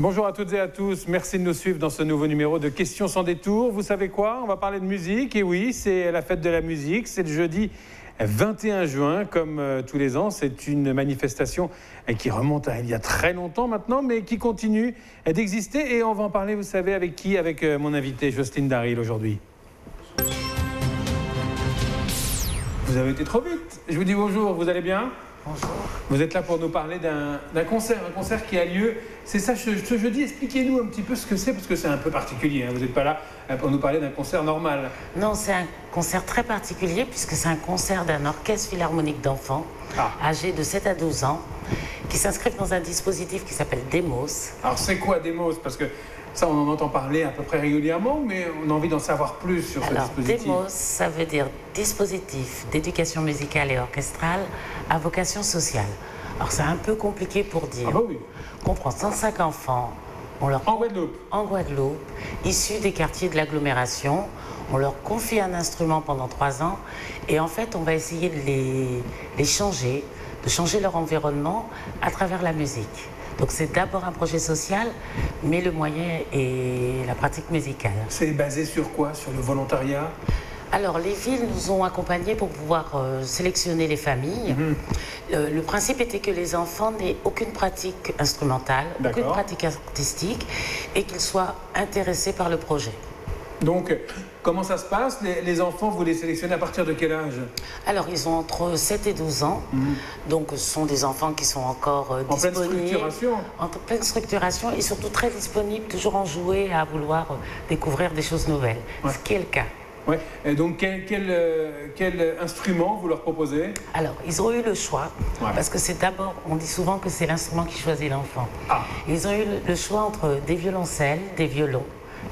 Bonjour à toutes et à tous, merci de nous suivre dans ce nouveau numéro de Questions sans détour. Vous savez quoi? On va parler de musique, et oui, c'est la fête de la musique, c'est le jeudi 21 juin, comme euh, tous les ans. C'est une manifestation euh, qui remonte à il y a très longtemps maintenant, mais qui continue euh, d'exister. Et on va en parler, vous savez, avec qui? Avec mon invité, Jocelyne Daril, aujourd'hui. Vous avez été trop vite. Je vous dis bonjour, vous allez bien? Bonjour. Vous êtes là pour nous parler d'un concert, un concert qui a lieu. C'est ça, ce, ce jeudi. Expliquez-nous un petit peu ce que c'est, parce que c'est un peu particulier. hein. Vous n'êtes pas là euh, pour nous parler d'un concert normal. Non, c'est un concert très particulier puisque c'est un concert d'un orchestre philharmonique d'enfants Ah. âgés de 7 à 12 ans qui s'inscrivent dans un dispositif qui s'appelle Demos. Alors, c'est quoi Demos? Parce que ça, on en entend parler à peu près régulièrement, mais on a envie d'en savoir plus sur ce Alors, dispositif. Demos, ça veut dire dispositif d'éducation musicale et orchestrale à vocation sociale. Alors, c'est un peu compliqué pour dire. Ah bah oui. On prend 105 enfants, on leur En Guadeloupe. en Guadeloupe, issus des quartiers de l'agglomération. On leur confie un instrument pendant trois ans et en fait, on va essayer de les, les changer, de changer leur environnement à travers la musique. Donc c'est d'abord un projet social, mais le moyen est la pratique musicale. C'est basé sur quoi? Sur le volontariat? Alors, les villes nous ont accompagnés pour pouvoir euh, sélectionner les familles. Euh, le principe était que les enfants n'aient aucune pratique instrumentale, aucune pratique artistique, et qu'ils soient intéressés par le projet. Donc, comment ça se passe les, les enfants, vous les sélectionnez à partir de quel âge Alors, ils ont entre 7 et 12 ans, donc ce sont des enfants qui sont encore euh, En pleine disponibles. structuration En pleine structuration et surtout très disponibles, toujours en jouer, à vouloir euh, découvrir des choses nouvelles, Ouais. ce qui est le cas. Ouais. Et donc, quel, quel, euh, quel instrument vous leur proposez Alors, ils ont eu le choix, Ouais. parce que c'est d'abord, on dit souvent que c'est l'instrument qui choisit l'enfant. Ah. Ils ont eu le choix entre des violoncelles, des violons,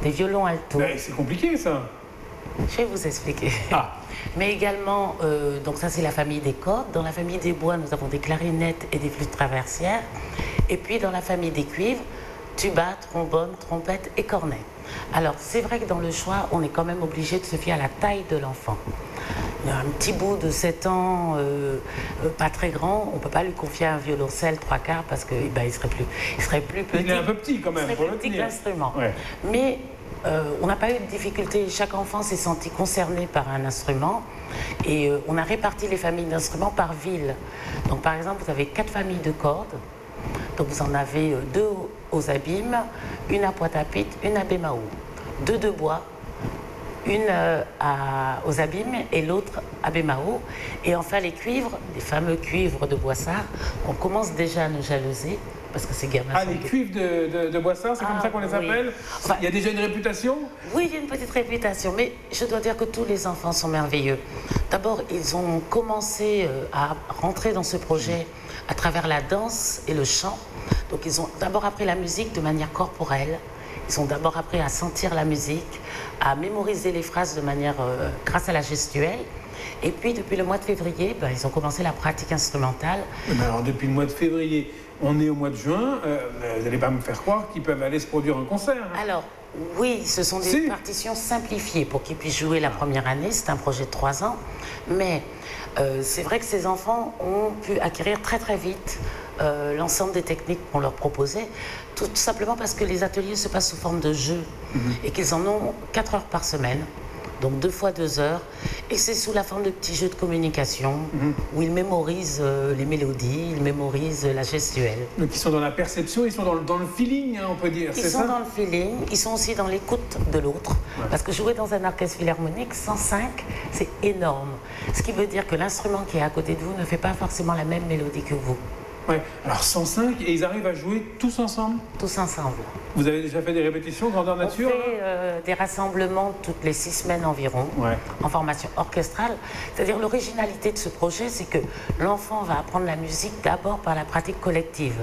des violons alto. Ben, C'est compliqué, ça. Je vais vous expliquer. Ah. Mais également, euh, donc ça c'est la famille des cordes. Dans la famille des bois, nous avons des clarinettes et des flûtes traversières. Et puis dans la famille des cuivres, tuba, trombone, trompette et cornet. Alors c'est vrai que dans le choix, on est quand même obligé de se fier à la taille de l'enfant. Un petit bout de 7 ans, euh, euh, pas très grand, on ne peut pas lui confier un violoncelle trois quarts parce qu'il ben, il serait, plus, il serait plus petit. Il est un peu petit quand même, Il serait pour plus petit l'instrument. Ouais. Mais euh, on n'a pas eu de difficulté. Chaque enfant s'est senti concerné par un instrument. Et euh, on a réparti les familles d'instruments par ville. Donc par exemple, vous avez quatre familles de cordes. Donc vous en avez deux aux- aux abîmes, une à Pointe-à-Pitre, une à Bémao. Deux de bois, une euh, à- aux abîmes et l'autre à Bémao. Et enfin les cuivres, les fameux cuivres de Boissard, on commence déjà à nous jalouser parce que ces gamins Ah, les cuivres de, de, de Boissard, c'est comme Ah, ça qu'on les oui. appelle Enfin- Il y a déjà une réputation Oui, il y a une petite réputation, mais je dois dire que tous les enfants sont merveilleux. D'abord, ils ont commencé euh, à rentrer dans ce projet à travers la danse et le chant. Donc, ils ont d'abord appris la musique de manière corporelle. Ils ont d'abord appris à sentir la musique, à mémoriser les phrases de manière euh, grâce à la gestuelle. Et puis, depuis le mois de février, ben, ils ont commencé la pratique instrumentale. Mais alors, depuis le mois de février, on est au mois de juin, euh, vous n'allez pas me faire croire qu'ils peuvent aller se produire un concert. hein. Alors, oui, ce sont des Si. partitions simplifiées pour qu'ils puissent jouer la première année. C'est un projet de trois ans. Mais euh, c'est vrai que ces enfants ont pu acquérir très très vite euh, l'ensemble des techniques qu'on leur proposait, tout simplement parce que les ateliers se passent sous forme de jeu et qu'ils en ont quatre heures par semaine. Donc deux fois deux heures, et c'est sous la forme de petits jeux de communication où ils mémorisent euh, les mélodies, ils mémorisent la gestuelle. Donc, ils sont dans la perception, ils sont dans le, dans le feeling, hein, on peut dire, Ils sont ça dans le feeling, ils sont aussi dans l'écoute de l'autre. Parce que jouer dans un orchestre philharmonique, 105, c'est énorme. Ce qui veut dire que l'instrument qui est à côté de vous ne fait pas forcément la même mélodie que vous, Ouais. Alors, 105, et ils arrivent à jouer tous ensemble tous ensemble. Vous avez déjà fait des répétitions, grandeur On nature fait euh, des rassemblements toutes les six semaines environ, Ouais. en formation orchestrale. C'est-à-dire l'originalité de ce projet, c'est que l'enfant va apprendre la musique d'abord par la pratique collective.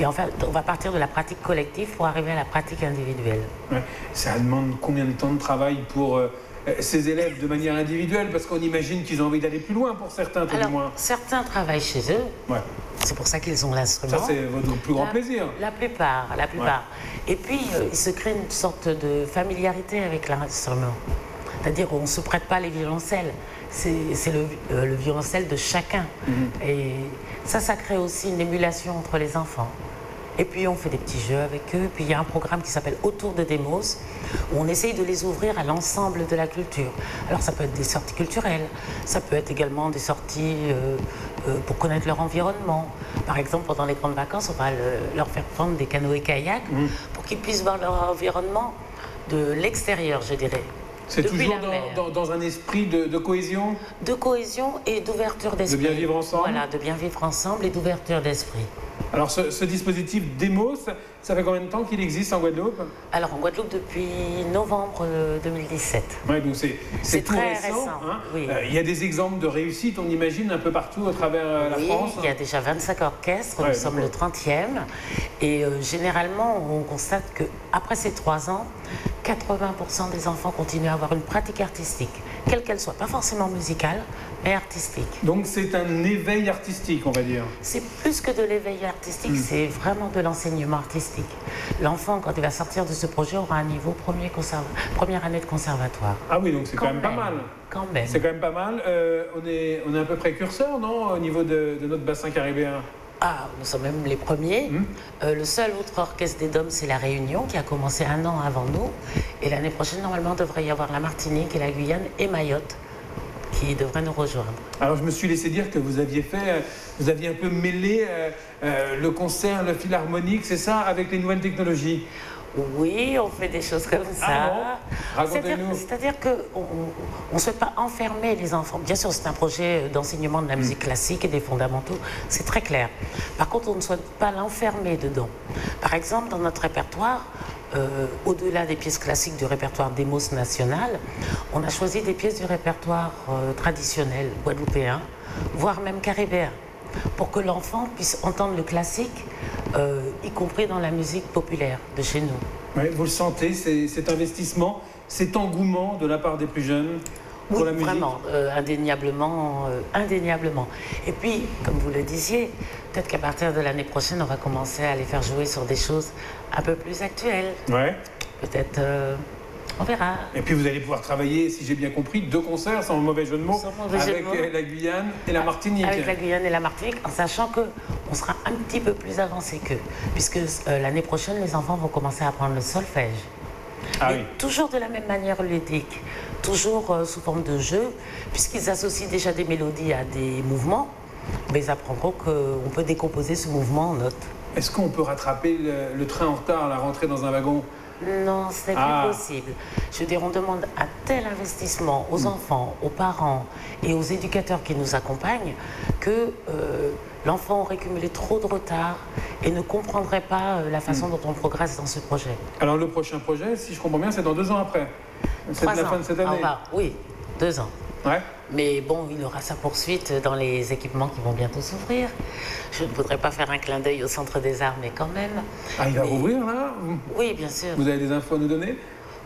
Et enfin, on va partir de la pratique collective pour arriver à la pratique individuelle. Ouais. Ça demande combien de temps de travail pour euh, ces élèves de manière individuelle Parce qu'on imagine qu'ils ont envie d'aller plus loin pour certains, tout du Alors, moins. certains travaillent chez eux, Ouais. c'est pour ça qu'ils ont l'instrument. Ça, c'est votre plus grand La- plaisir. La plupart, la plupart. Et puis, euh, il se crée une sorte de familiarité avec l'instrument. C'est-à-dire, on ne se prête pas les violoncelles. C'est le, euh, le violoncelle de chacun. Mhm. Et ça, ça crée aussi une émulation entre les enfants. Et puis on fait des petits jeux avec eux. Puis il y a un programme qui s'appelle Autour de Demos, où on essaye de les ouvrir à l'ensemble de la culture. Alors ça peut être des sorties culturelles, ça peut être également des sorties euh, euh, pour connaître leur environnement. Par exemple, pendant les grandes vacances, on va leur faire prendre des canoës kayak mmh. pour qu'ils puissent voir leur environnement de l'extérieur, je dirais. C'est toujours dans, un esprit de, cohésion? De cohésion et d'ouverture d'esprit. De bien vivre ensemble? Voilà, de bien vivre ensemble et d'ouverture d'esprit. Alors ce, dispositif Demos, ça fait combien de temps qu'il existe en Guadeloupe? Alors en Guadeloupe depuis novembre 2017. Oui, donc c'est tout très récent. Hein. Euh, il y a des exemples de réussite, on imagine, un peu partout à travers euh, la France il y a déjà 25 orchestres, nous sommes le 30e. Et euh, généralement, on constate qu'après ces trois ans, 80% des enfants continuent à avoir une pratique artistique, quelle qu'elle soit, pas forcément musicale, mais artistique. Donc c'est un éveil artistique, on va dire C'est plus que de l'éveil artistique, hmm. c'est vraiment de l'enseignement artistique. L'enfant, quand il va sortir de ce projet, aura un niveau premier première année de conservatoire. Ah oui, donc c'est quand, même, pas mal. Quand même. C'est quand même pas mal. Euh, on, est, on est un peu précurseur, non, au niveau de, de notre bassin caribéen? Ah, nous sommes même les premiers. Hmm. Euh, le seul autre orchestre des Dômes, c'est La Réunion, qui a commencé un an avant nous. Et l'année prochaine, normalement, devrait y avoir la Martinique et la Guyane et Mayotte qui devraient nous rejoindre. Alors, je me suis laissé dire que vous aviez fait, vous aviez un peu mêlé euh, euh, le concert, le philharmonique, c'est ça, avec les nouvelles technologies? Oui, on fait des choses comme ça. Ah nous C'est-à-dire qu'on ne souhaite pas enfermer les enfants. Bien sûr, c'est un projet d'enseignement de la musique hmm. classique et des fondamentaux, c'est très clair. Par contre, on ne souhaite pas l'enfermer dedans. Par exemple, dans notre répertoire, euh, au-delà des pièces classiques du répertoire Demos national, on a choisi des pièces du répertoire euh, traditionnel guadeloupéen, voire même caribéen pour que l'enfant puisse entendre le classique, euh, y compris dans la musique populaire de chez nous. vous le sentez, cet investissement, cet engouement de la part des plus jeunes pour la musique vraiment, euh, indéniablement, euh, indéniablement. Et puis, comme vous le disiez, peut-être qu'à partir de l'année prochaine, on va commencer à les faire jouer sur des choses un peu plus actuelles. Ouais. Peut-être on verra. Et puis vous allez pouvoir travailler, si j'ai bien compris, deux concerts, sans mauvais jeu de mots, avec la Guyane et la Martinique. Avec la Guyane et la Martinique, en sachant qu'on sera un petit peu plus avancé qu'eux, puisque euh, l'année prochaine, les enfants vont commencer à apprendre le solfège. Ah toujours de la même manière ludique, toujours euh, sous forme de jeu, puisqu'ils associent déjà des mélodies à des mouvements, mais ils apprendront qu'on peut décomposer ce mouvement en notes. Est-ce qu'on peut rattraper le, le train en retard, la rentrée dans un wagon? Non, ce n'est plus ah. possible. Je veux dire, on demande un tel investissement aux hmm. enfants, aux parents et aux éducateurs qui nous accompagnent que euh, l'enfant aurait cumulé trop de retard et ne comprendrait pas euh, la façon hmm. dont on progresse dans ce projet. Alors le prochain projet, si je comprends bien, c'est dans deux ans après. C'est la fin de cette année. oui, deux ans. Mais bon, il aura sa poursuite dans les équipements qui vont bientôt s'ouvrir. Je ne voudrais pas faire un clin d'œil au Centre des Arts, mais quand même. Ah, il va rouvrir là? Oui, bien sûr. Vous avez des infos à nous donner?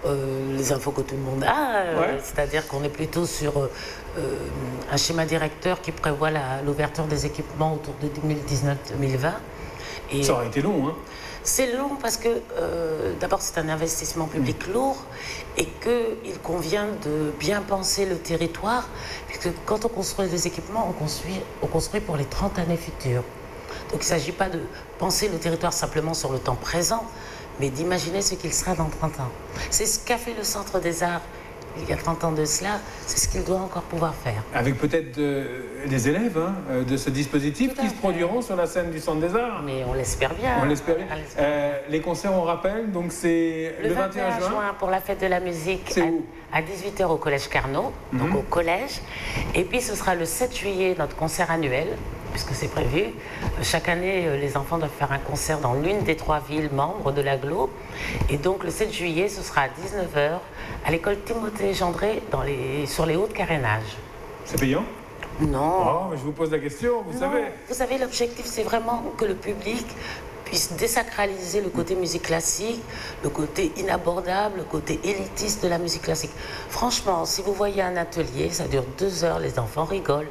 Euh, les infos que tout le monde a, euh, c'est-à-dire qu'on est plutôt sur euh, un schéma directeur qui prévoit l'ouverture des équipements autour de 2019-2020. Ça aurait été long, hein c'est long parce que euh, d'abord c'est un investissement public mm. lourd et qu'il convient de bien penser le territoire, puisque quand on construit des équipements, on construit, on construit pour les 30 années futures. Donc il ne s'agit pas de penser le territoire simplement sur le temps présent, mais d'imaginer ce qu'il sera dans 30 ans. C'est ce qu'a fait le Centre des Arts il y a 30 ans de cela, c'est ce qu'il doit encore pouvoir faire. Avec peut-être des élèves hein, euh, de ce dispositif qui se produiront sur la scène du Centre des Arts. Mais on l'espère bien. On l'espère bien. Euh, les concerts, on rappelle, donc c'est le, 21 juin. pour la fête de la musique à, 18h au Collège Carnot, donc mhm. au collège. Et puis ce sera le 7 juillet, notre concert annuel puisque c'est prévu. Chaque année, euh, les enfants doivent faire un concert dans l'une des trois villes membres de l'aglo. Et donc le 7 juillet, ce sera à 19h à l'école Timothée Gendré dans les, sur les hauts carénages. C'est payant? Non. Oh, mais je vous pose la question, vous savez. Vous savez, l'objectif, c'est vraiment que le public puisse désacraliser le côté musique classique, le côté inabordable, le côté élitiste de la musique classique. Franchement, si vous voyez un atelier, ça dure deux heures, les enfants rigolent.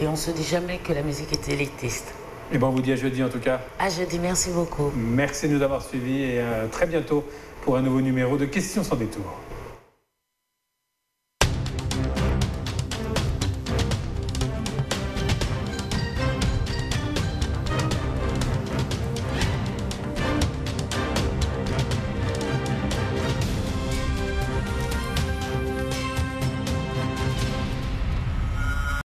Et on se dit jamais que la musique est élitiste. Et eh bon, on vous dit à jeudi en tout cas. À jeudi, merci beaucoup. Merci de nous avoir suivis et à très bientôt pour un nouveau numéro de Questions sans détour.